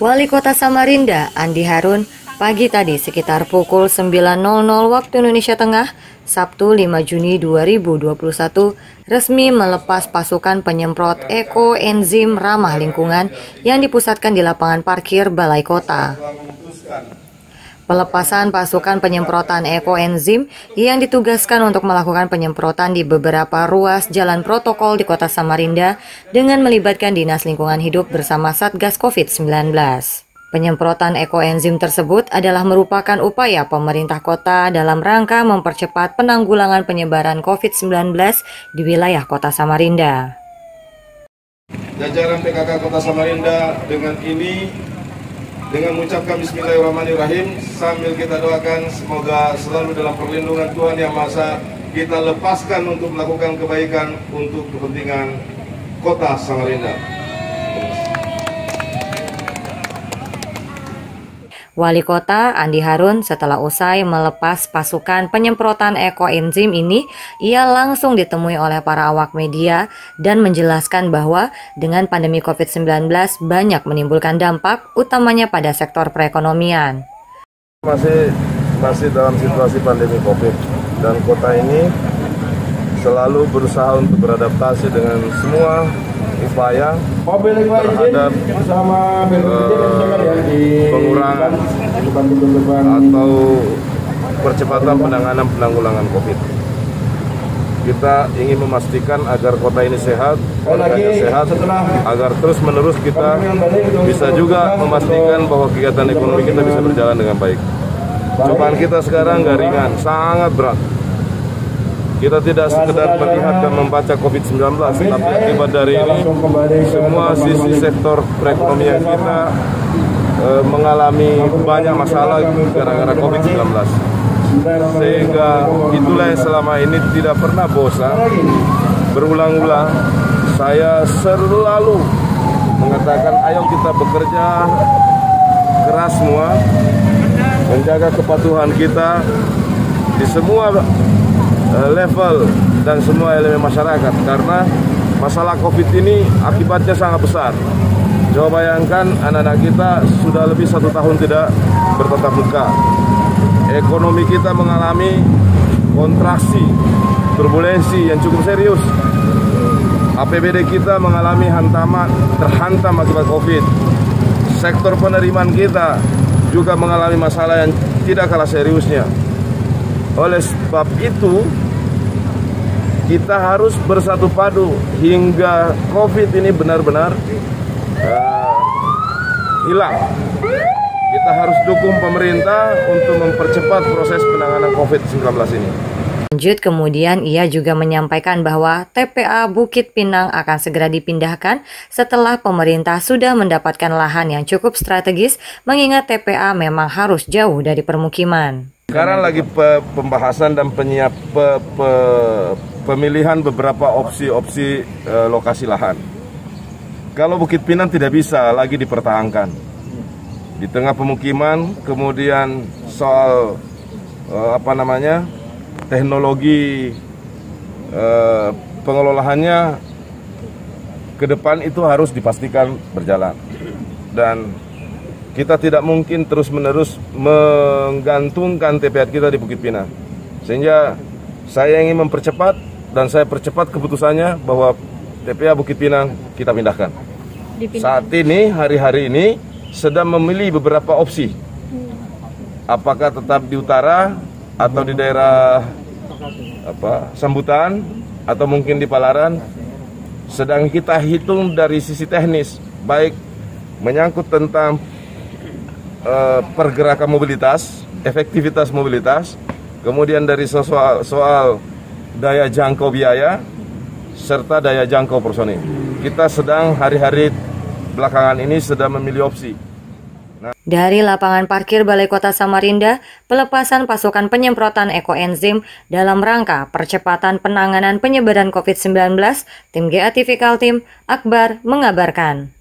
Wali Kota Samarinda, Andi Harun, pagi tadi sekitar pukul 9.00 waktu Indonesia Tengah, Sabtu 5 Juni 2021, resmi melepas pasukan penyemprot ekoenzim ramah lingkungan yang dipusatkan di lapangan parkir Balai Kota. Pelepasan pasukan penyemprotan ekoenzim yang ditugaskan untuk melakukan penyemprotan di beberapa ruas jalan protokol di kota Samarinda dengan melibatkan Dinas Lingkungan Hidup bersama Satgas COVID-19. Penyemprotan ekoenzim tersebut adalah merupakan upaya pemerintah kota dalam rangka mempercepat penanggulangan penyebaran COVID-19 di wilayah kota Samarinda. Jajaran PKK Kota Samarinda dengan ini dengan mengucapkan Bismillahirrahmanirrahim sambil kita doakan semoga selalu dalam perlindungan Tuhan yang Maha kita lepaskan untuk melakukan kebaikan untuk kepentingan kota Samarinda. Wali Kota Andi Harun setelah usai melepas pasukan penyemprotan ekoenzim ini, ia langsung ditemui oleh para awak media dan menjelaskan bahwa dengan pandemi COVID-19 banyak menimbulkan dampak utamanya pada sektor perekonomian. Masih masih dalam situasi pandemi COVID dan kota ini selalu berusaha untuk beradaptasi dengan semua upaya terhadap uh, pengurangan atau percepatan penanganan penanggulangan COVID. Kita ingin memastikan agar kota ini sehat, warganya sehat, agar terus menerus kita bisa juga memastikan bahwa kegiatan ekonomi kita bisa berjalan dengan baik. Cobaan kita sekarang nggak ringan, sangat berat kita tidak sekedar melihat dan membaca COVID-19, tapi akibat dari ini semua sisi sektor perekonomian kita e, mengalami banyak masalah gara-gara COVID-19. Sehingga itulah yang selama ini tidak pernah bosan, berulang-ulang saya selalu mengatakan ayo kita bekerja keras semua, menjaga kepatuhan kita di semua level dan semua elemen masyarakat karena masalah COVID ini akibatnya sangat besar. Coba bayangkan anak-anak kita sudah lebih satu tahun tidak bertatap muka. Ekonomi kita mengalami kontraksi, turbulensi yang cukup serius. APBD kita mengalami hantaman, terhantam akibat COVID. Sektor penerimaan kita juga mengalami masalah yang tidak kalah seriusnya. Oleh sebab itu, kita harus bersatu padu hingga COVID ini benar-benar uh, hilang. Kita harus dukung pemerintah untuk mempercepat proses penanganan COVID-19 ini. Lanjut kemudian ia juga menyampaikan bahwa TPA Bukit Pinang akan segera dipindahkan setelah pemerintah sudah mendapatkan lahan yang cukup strategis mengingat TPA memang harus jauh dari permukiman. Sekarang lagi pe pembahasan dan penyiap pe pe pemilihan beberapa opsi-opsi e, lokasi lahan. Kalau Bukit Pinang tidak bisa lagi dipertahankan. Di tengah pemukiman, kemudian soal e, apa namanya teknologi e, pengelolaannya ke depan itu harus dipastikan berjalan. Dan kita tidak mungkin terus-menerus menggantungkan TPA kita di Bukit Pinang. Sehingga saya ingin mempercepat dan saya percepat keputusannya bahwa TPA Bukit Pinang kita pindahkan. Saat ini, hari-hari ini sedang memilih beberapa opsi. Apakah tetap di utara atau di daerah apa sambutan atau mungkin di Palaran. Sedang kita hitung dari sisi teknis, baik menyangkut tentang uh, pergerakan mobilitas, efektivitas mobilitas, kemudian dari soal, soal daya jangkau biaya, serta daya jangkau personil. Kita sedang hari-hari belakangan ini sedang memilih opsi. Nah. Dari lapangan parkir Balai Kota Samarinda, pelepasan pasukan penyemprotan ekoenzim dalam rangka percepatan penanganan penyebaran COVID-19, tim GA TV Kaltim, Akbar mengabarkan.